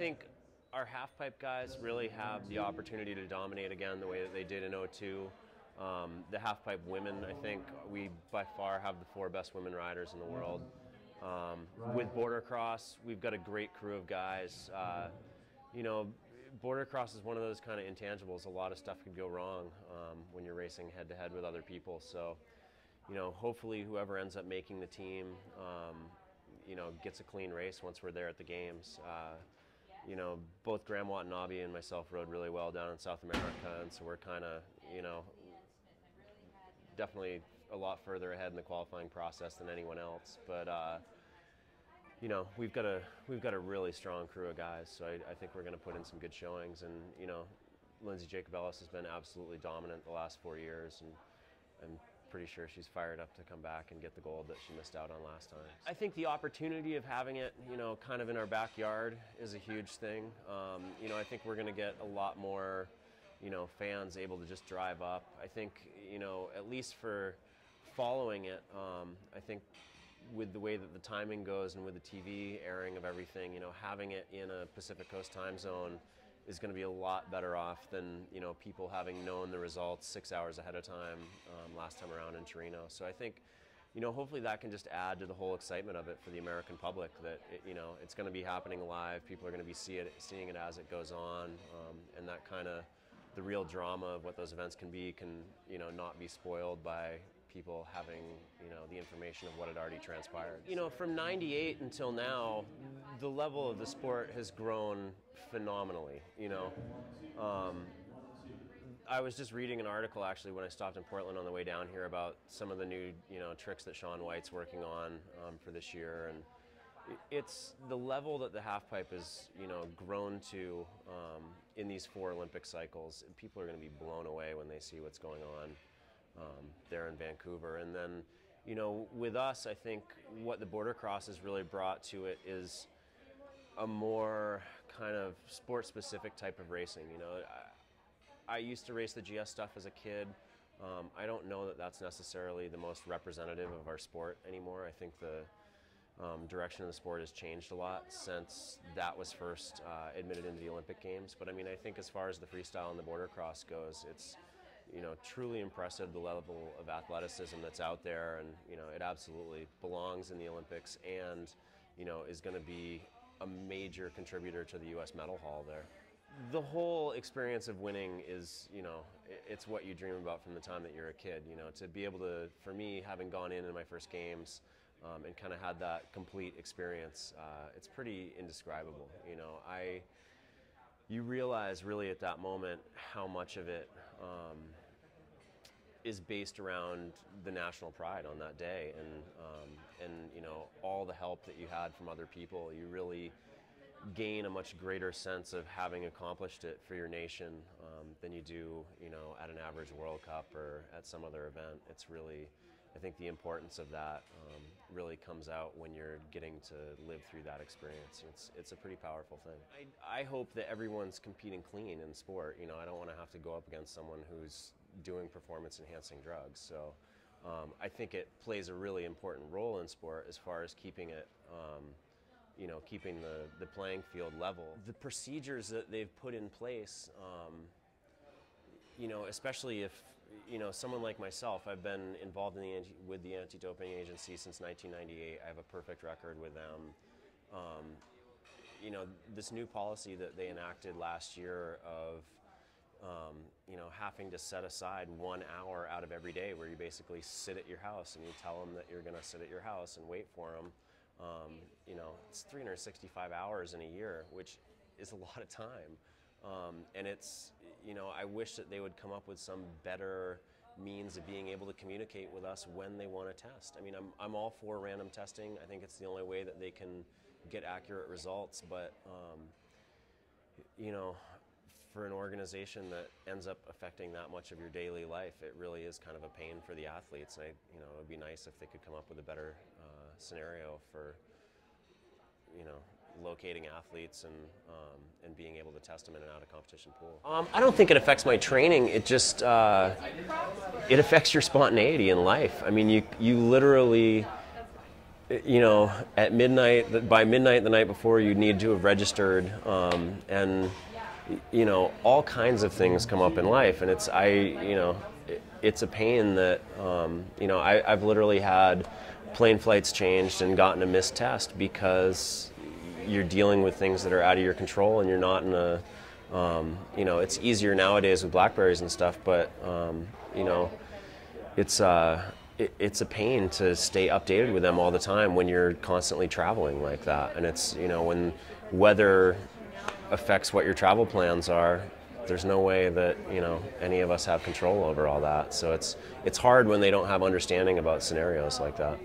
think our half pipe guys really have the opportunity to dominate again the way that they did in 02. Um, the half pipe women, I think we by far have the four best women riders in the world. Um, with boardercross, we've got a great crew of guys. Uh, you know, boardercross is one of those kind of intangibles. A lot of stuff could go wrong um, when you're racing head to head with other people. So, you know, hopefully whoever ends up making the team, um, you know, gets a clean race once we're there at the games. Uh, you know, both Graham Watanabe and myself rode really well down in South America, and so we're kind of, you know, definitely a lot further ahead in the qualifying process than anyone else. But uh, you know, we've got a we've got a really strong crew of guys, so I, I think we're going to put in some good showings. And you know, Lindsey Jacobellis has been absolutely dominant the last four years, and I'm pretty sure she's fired up to come back and get the gold that she missed out on last time. I think the opportunity of having it, you know, kind of in our backyard is a huge thing. Um, you know, I think we're going to get a lot more, you know, fans able to just drive up. I think, you know, at least for following it, um, I think with the way that the timing goes and with the TV airing of everything, you know, having it in a Pacific Coast time zone is going to be a lot better off than you know people having known the results six hours ahead of time um, last time around in Torino. So I think, you know, hopefully that can just add to the whole excitement of it for the American public. That it, you know it's going to be happening live. People are going to be see it, seeing it as it goes on, um, and that kind of the real drama of what those events can be can you know not be spoiled by people having you know the information of what had already transpired. You know, from '98 until now, the level of the sport has grown phenomenally. You know, um, I was just reading an article actually when I stopped in Portland on the way down here about some of the new you know tricks that Shaun White's working on um, for this year and. It's the level that the half pipe has, you know, grown to um, in these four Olympic cycles. People are going to be blown away when they see what's going on um, there in Vancouver. And then, you know, with us, I think what the boardercross has really brought to it is a more kind of sport specific type of racing. You know, I, I used to race the GS stuff as a kid. Um, I don't know that that's necessarily the most representative of our sport anymore. I think the um, direction of the sport has changed a lot since that was first uh, admitted into the Olympic Games. But I mean, I think as far as the freestyle and the boardercross goes, it's you know, truly impressive the level of athleticism that's out there, and you know, it absolutely belongs in the Olympics, and you know, is going to be a major contributor to the U.S. medal haul there. The whole experience of winning is, you know, it's what you dream about from the time that you're a kid. You know, to be able to, for me, having gone in in my first games. Um, and kind of had that complete experience. Uh, it's pretty indescribable. You know, I you realize really at that moment how much of it um, is based around the national pride on that day and um, and you know all the help that you had from other people. You really gain a much greater sense of having accomplished it for your nation um, than you do you know at an average World Cup or at some other event. It's really I think the importance of that um, really comes out when you're getting to live through that experience. It's, it's a pretty powerful thing. I, I hope that everyone's competing clean in sport. You know, I don't want to have to go up against someone who's doing performance enhancing drugs. So um, I think it plays a really important role in sport as far as keeping it, um, you know, keeping the, the playing field level. The procedures that they've put in place, um, you know, especially if, you know, someone like myself, I've been involved in the anti- with the anti-doping agency since 1998. I have a perfect record with them. Um, you know, this new policy that they enacted last year of um, you know, having to set aside one hour out of every day where you basically sit at your house and you tell them that you're going to sit at your house and wait for them. Um, you know, it's 365 hours in a year, which is a lot of time. Um, and it's, you know, I wish that they would come up with some better means of being able to communicate with us when they want to test. I mean, I'm, I'm all for random testing. I think it's the only way that they can get accurate results. But, um, you know, for an organization that ends up affecting that much of your daily life, it really is kind of a pain for the athletes. I, you know, it would be nice if they could come up with a better uh, scenario for, you know, locating athletes and um, and being able to test them in and out of competition pool. Um, I don't think it affects my training. It just uh, it affects your spontaneity in life. I mean, you you literally you know, at midnight, by midnight the night before, you need to have registered, um, and you know, all kinds of things come up in life, and it's I, you know, it's a pain that, um, you know, I, I've literally had plane flights changed and gotten a missed test because you're dealing with things that are out of your control, and you're not in a, um, you know, it's easier nowadays with Blackberries and stuff, but um, you know, it's. Uh, it's a pain to stay updated with them all the time when you're constantly traveling like that. And it's, you know, when weather affects what your travel plans are, there's no way that, you know, any of us have control over all that. So it's it's hard when they don't have understanding about scenarios like that.